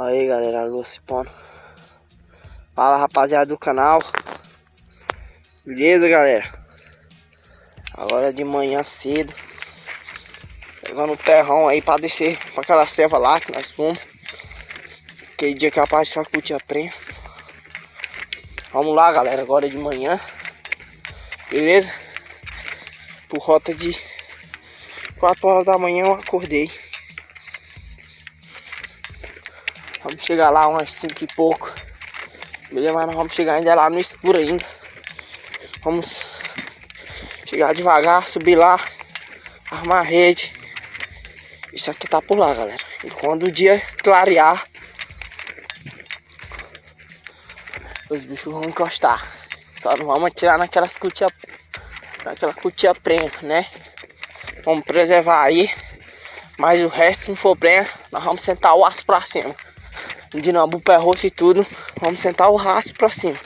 Aí galera, a lua se pondo. Fala rapaziada do canal. Beleza galera? Agora de manhã cedo. Pegando o terrão aí pra descer pra aquela serva lá que nós fomos. Aquele dia que a parte só curtia prensa. Vamos lá galera, agora de manhã. Beleza? Por rota de 4 horas da manhã eu acordei. Chegar lá umas 5 e pouco. Beleza, mas nós vamos chegar ainda lá no escuro ainda. Vamos chegar devagar, subir lá, armar a rede. Isso aqui tá por lá, galera. E quando o dia clarear, os bichos vão encostar. Só não vamos atirar naquelas cutia, naquela cutia preta, né? Vamos preservar aí. Mas o resto, se não for prenha, nós vamos sentar o aço pra cima de nambu pé roxo e tudo. Vamos sentar o rastro pra cima.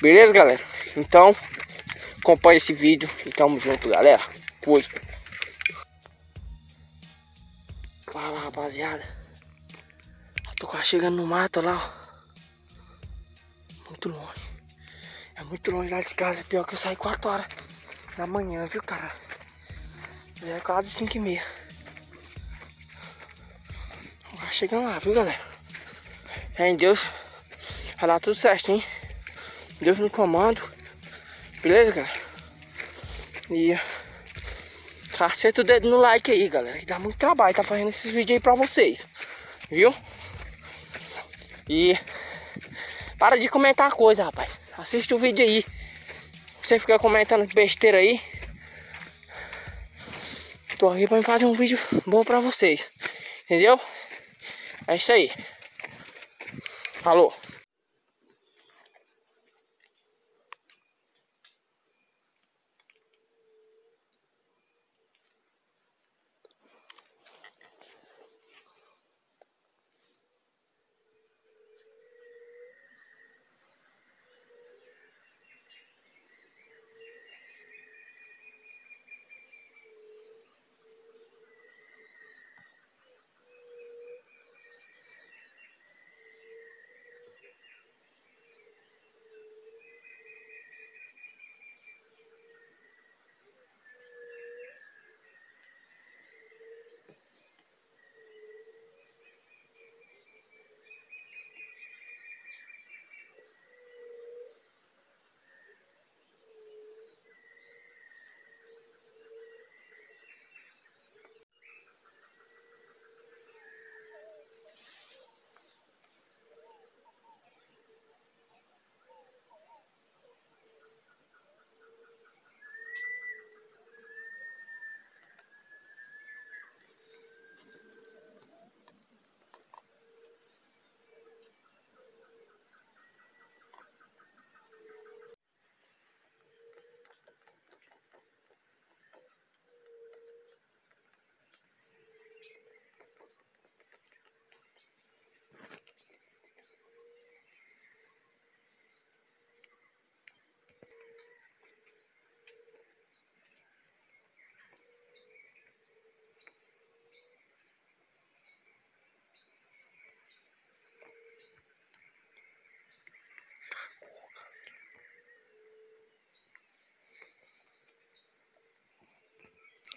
Beleza, galera? Então, acompanha esse vídeo e tamo junto, galera. Fui. Fala, rapaziada. tô quase chegando no mato lá, ó. Muito longe. É muito longe lá de casa. É pior que eu saí 4 horas da manhã, viu, cara? Já é quase 5 e meia. Chegando lá, viu, galera? É em Deus. Vai lá tudo certinho. Deus no comando. Beleza, galera? E acerta o dedo no like aí, galera. Que dá muito trabalho tá fazendo esses vídeos aí pra vocês. Viu? E para de comentar coisa, rapaz. Assiste o vídeo aí. Você fica comentando besteira aí. Tô aqui pra fazer um vídeo bom pra vocês. Entendeu? É isso aí. Falou.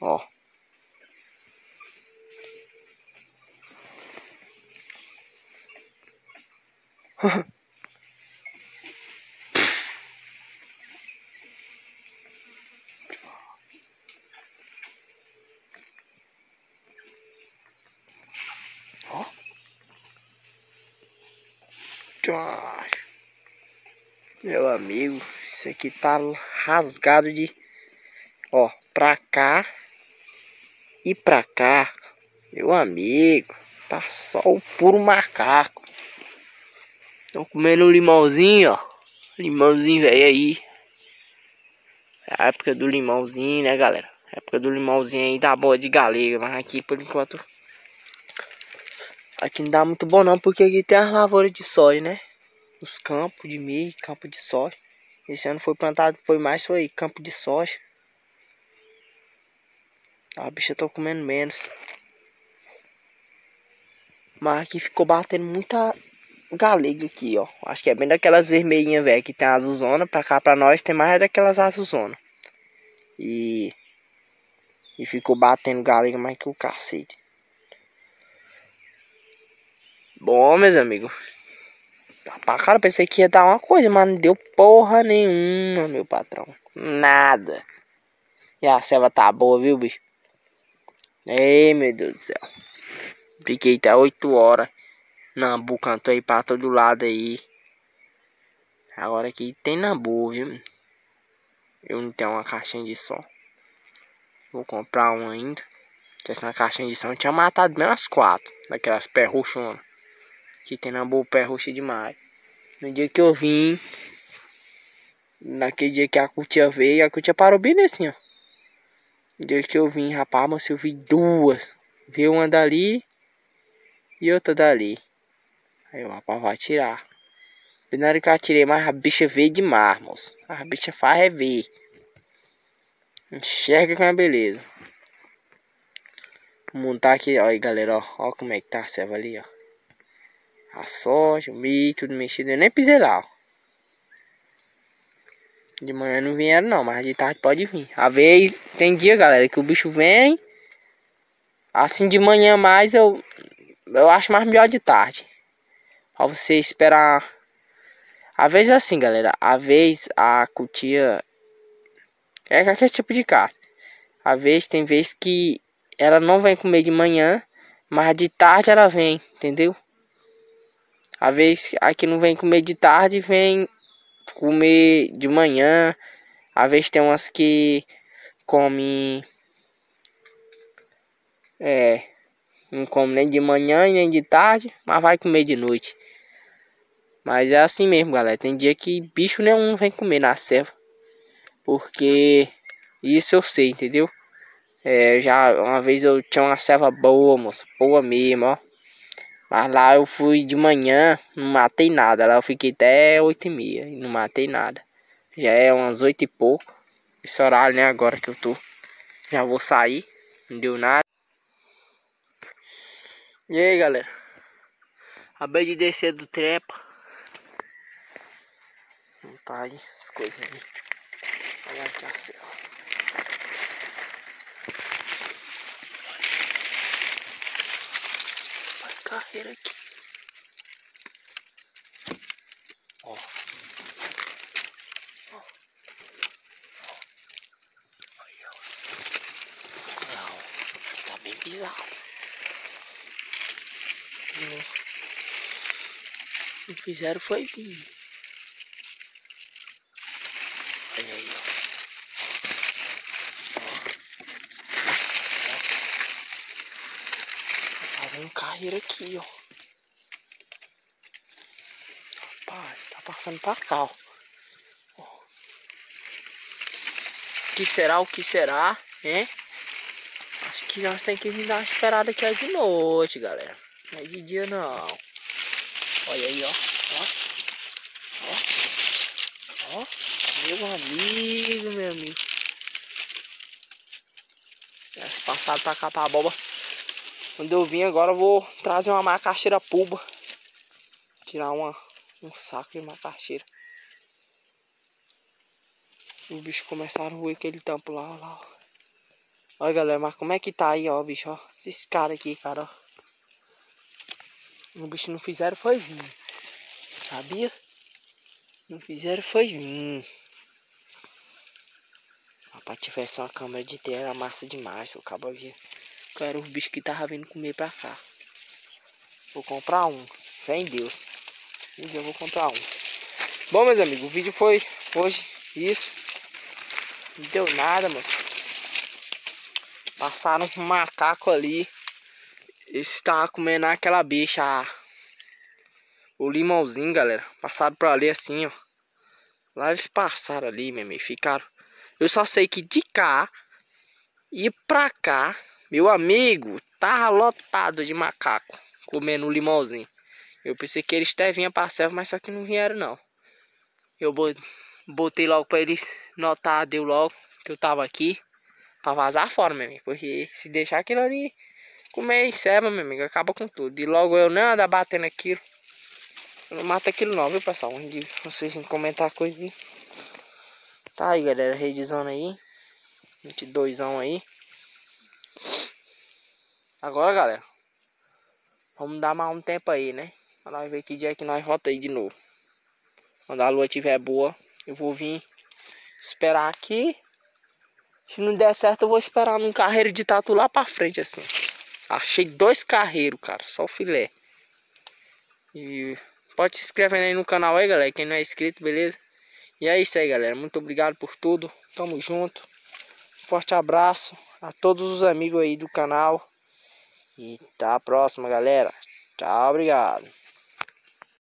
Ó. Ó. Meu amigo, isso aqui tá rasgado de ó, pra cá e pra cá, meu amigo, tá só o puro macaco. Estão comendo limãozinho, ó. Limãozinho velho aí. É a época do limãozinho, né, galera? A época do limãozinho aí dá boa de galega, mas aqui por enquanto. Aqui não dá muito bom não, porque aqui tem as lavouras de soja, né? Os campos de milho, campo de soja. Esse ano foi plantado, foi mais, foi campo de soja. A bicha tá comendo menos. Mas aqui ficou batendo muita galega aqui, ó. Acho que é bem daquelas vermelhinhas, velho, que tem azulzona. Pra cá, pra nós, tem mais daquelas azulzona. E... E ficou batendo galega mais que o cacete. Bom, meus amigos. Pra cara, pensei que ia dar uma coisa, mas não deu porra nenhuma, meu patrão. Nada. E a selva tá boa, viu, bicho? Ei, meu Deus do céu. Fiquei até 8 horas. Nambu cantou aí pra todo lado aí. Agora aqui tem Nambu, viu? Eu não tenho uma caixinha de som. Vou comprar um ainda. Se na caixinha de som eu tinha matado bem umas quatro. Daquelas pé roxonas. Que tem Nambu pé roxo demais. No dia que eu vim. Naquele dia que a cutia veio, a cutia parou bem ó. Dia que eu vim, rapaz, mas eu vi duas. Vi uma dali e outra dali. Aí o rapaz vai tirar. Na hora que eu atirei, mas a bicha veio demais, moço. A bicha faz é ver. Enxerga com a beleza. Vou montar aqui, ó aí galera, ó. Ó como é que tá a serva ali, ó. A soja, o milho, tudo mexido. Eu nem pisei lá, ó. De manhã não vieram não, mas de tarde pode vir. A vez, tem dia, galera, que o bicho vem. Assim de manhã mais eu eu acho mais melhor de tarde. Pra você esperar. A vez é assim, galera. A vez a cutia é qualquer tipo de carne. A vez tem vez que ela não vem comer de manhã, mas de tarde ela vem, entendeu? A vez aqui não vem comer de tarde, vem comer de manhã. A vez tem umas que come é não come nem de manhã nem de tarde, mas vai comer de noite. Mas é assim mesmo, galera. Tem dia que bicho nenhum vem comer na serva. Porque isso eu sei, entendeu? É, já uma vez eu tinha uma serva boa, moço. Boa mesmo, ó. Mas lá eu fui de manhã, não matei nada. Lá eu fiquei até 8 e meia e não matei nada. Já é umas 8 e pouco. Esse horário, né? Agora que eu tô. Já vou sair. Não deu nada. E aí galera Acabei de descer do trepa Não tá aí as coisas aí Olha aqui a céu Vai carreira aqui. Ó. Ó. Olha Não Tá bem pisado não fizeram foi vir. Olha aí, ó. Fazendo carreira aqui, ó. Rapaz, tá passando pra cá, ó. Que será, o que será, hein? Acho que nós temos que vir dar uma esperada aqui de noite, galera. Não é de dia não. Olha aí, ó. Ó. Ó. Ó. Meu amigo, meu amigo. Esse passado pra cá pra boba. Quando eu vim agora eu vou trazer uma macaxeira puba. Tirar uma, um saco de macaxeira. Os bichos começaram a roer aquele tampo lá, lá. Olha galera, mas como é que tá aí, ó, bicho, ó. Esses caras aqui, cara, ó. O bicho não fizeram foi vir. Sabia? Não fizeram foi vir. Rapaz, tivesse uma câmera de tela, massa demais. O cabo via. Era os bichos que tava vindo comer pra cá. Vou comprar um. Fé em Deus. Um dia eu vou comprar um. Bom, meus amigos, o vídeo foi hoje isso. Não deu nada, moço. Passaram um macaco ali. Esse tava comendo aquela bicha. O limãozinho, galera. Passaram pra ali assim, ó. Lá eles passaram ali, meu amigo. Ficaram. Eu só sei que de cá e pra cá, meu amigo, tava lotado de macaco comendo o limãozinho. Eu pensei que eles até vinham pra selva, mas só que não vieram não. Eu botei logo pra eles notar, deu logo que eu tava aqui. Pra vazar fora, meu amigo. Porque se deixar aquilo ali Comer serva, meu amigo, acaba com tudo. E logo eu não andar batendo aquilo. Eu não mato aquilo não, viu, pessoal? Onde vocês vão comentar coisa. Tá aí, galera, redizando aí. 22 aí. Agora, galera. Vamos dar mais um tempo aí, né? Pra nós ver que dia que nós volta aí de novo. Quando a lua estiver boa, eu vou vir esperar aqui. Se não der certo, eu vou esperar num carreiro de tatu lá pra frente, assim. Achei dois carreiros, cara. Só o filé. E pode se inscrever aí no canal aí, galera. Quem não é inscrito, beleza? E é isso aí, galera. Muito obrigado por tudo. Tamo junto. Forte abraço a todos os amigos aí do canal. E até a próxima, galera. Tchau, obrigado.